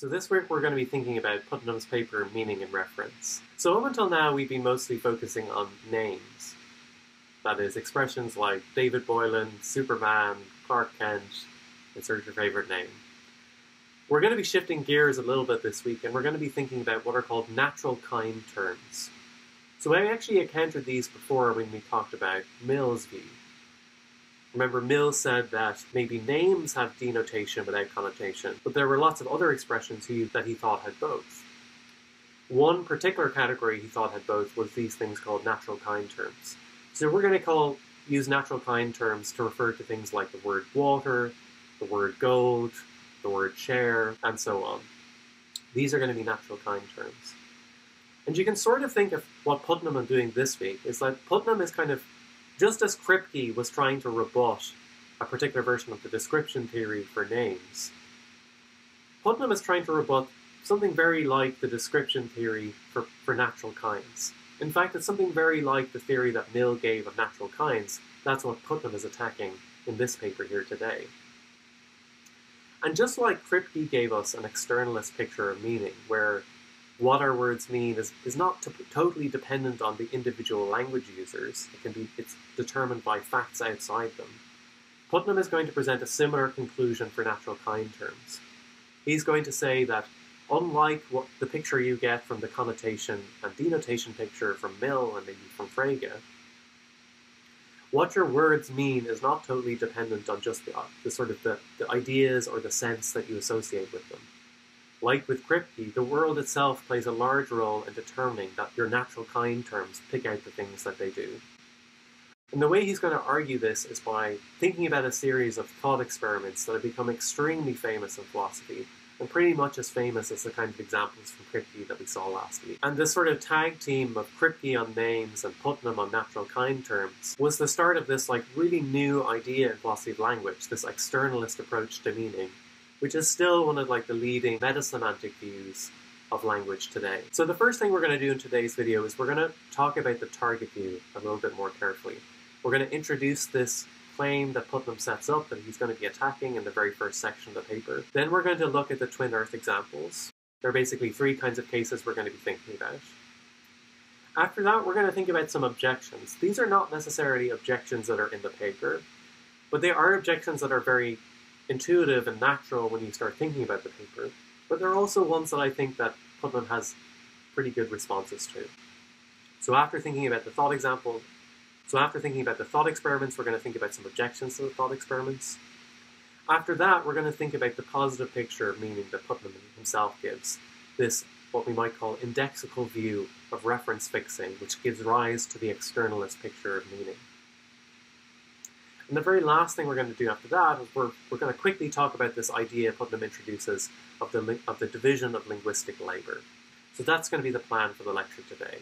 So this week we're going to be thinking about Putnam's paper meaning and reference. So up until now we've been mostly focusing on names. That is, expressions like David Boylan, Superman, Clark Kent, insert your favorite name. We're going to be shifting gears a little bit this week and we're going to be thinking about what are called natural kind terms. So I actually encountered these before when we talked about Mill's view. Remember, Mill said that maybe names have denotation without connotation, but there were lots of other expressions he, that he thought had both. One particular category he thought had both was these things called natural kind terms. So we're going to call use natural kind terms to refer to things like the word water, the word gold, the word share, and so on. These are going to be natural kind terms. And you can sort of think of what Putnam is doing this week is that Putnam is kind of just as Kripke was trying to rebut a particular version of the description theory for names, Putnam is trying to rebut something very like the description theory for, for natural kinds. In fact, it's something very like the theory that Mill gave of natural kinds. That's what Putnam is attacking in this paper here today. And just like Kripke gave us an externalist picture of meaning, where what our words mean is, is not to, totally dependent on the individual language users. It can be it's determined by facts outside them. Putnam is going to present a similar conclusion for natural kind terms. He's going to say that unlike what the picture you get from the connotation and denotation picture from Mill and maybe from Frege, what your words mean is not totally dependent on just the, the sort of the, the ideas or the sense that you associate with them. Like with Kripke, the world itself plays a large role in determining that your natural kind terms pick out the things that they do. And the way he's going to argue this is by thinking about a series of thought experiments that have become extremely famous in philosophy, and pretty much as famous as the kind of examples from Kripke that we saw last week. And this sort of tag team of Kripke on names and Putnam on natural kind terms was the start of this like really new idea in philosophy of language, this externalist approach to meaning, which is still one of like the leading metasemantic views of language today. So the first thing we're going to do in today's video is we're going to talk about the target view a little bit more carefully. We're going to introduce this claim that Putnam sets up that he's going to be attacking in the very first section of the paper. Then we're going to look at the twin earth examples. There are basically three kinds of cases we're going to be thinking about. After that, we're going to think about some objections. These are not necessarily objections that are in the paper, but they are objections that are very intuitive and natural when you start thinking about the paper, but there are also ones that I think that Putnam has pretty good responses to. So after thinking about the thought example, so after thinking about the thought experiments, we're going to think about some objections to the thought experiments. After that, we're going to think about the positive picture of meaning that Putnam himself gives. This, what we might call indexical view of reference fixing, which gives rise to the externalist picture of meaning. And the very last thing we're going to do after that is we're, we're going to quickly talk about this idea Putnam introduces of the, of the division of linguistic labor. So that's going to be the plan for the lecture today.